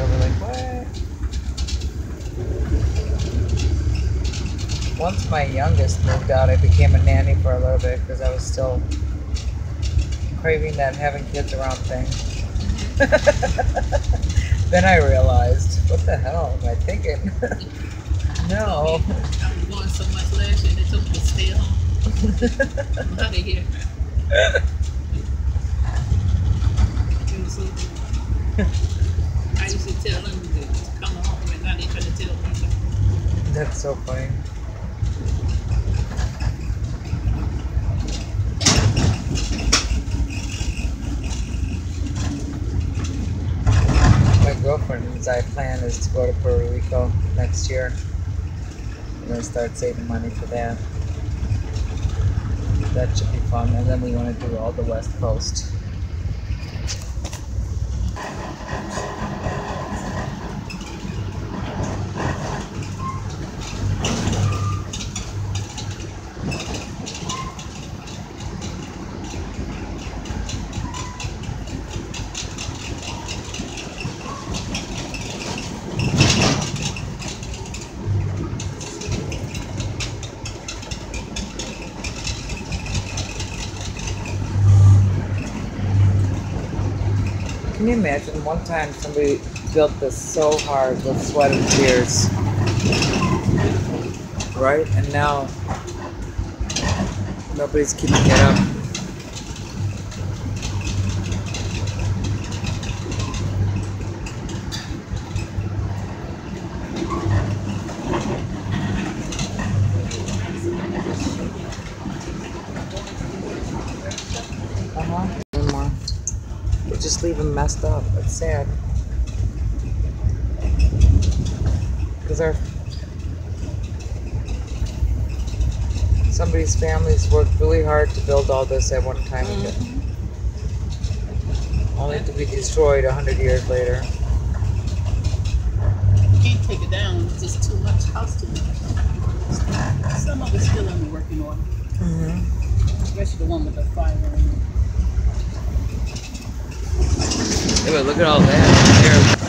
So we're like, what? Once my youngest moved out, I became a nanny for a little bit because I was still craving that having kids around thing. then I realized, what the hell am I thinking? no. I was going so much last year, they told me to stay home. I'm out of here. It was so to tell them to come home, and to tell. That's so funny. My girlfriend's I plan is to go to Puerto Rico next year. I'm gonna start saving money for that. That should be fun. And then we want to do all the West Coast. Can you imagine one time somebody built this so hard with sweat and tears? Right? And now nobody's keeping it up. Uh-huh. Just leave them messed up. It's sad. Because our somebody's family's worked really hard to build all this at one time, Mhm. only to be destroyed a hundred years later. Can't take it down, it's just too much, house too much. Some of it's still the working order, Mm-hmm. especially the one with the fire in it. Look at all that.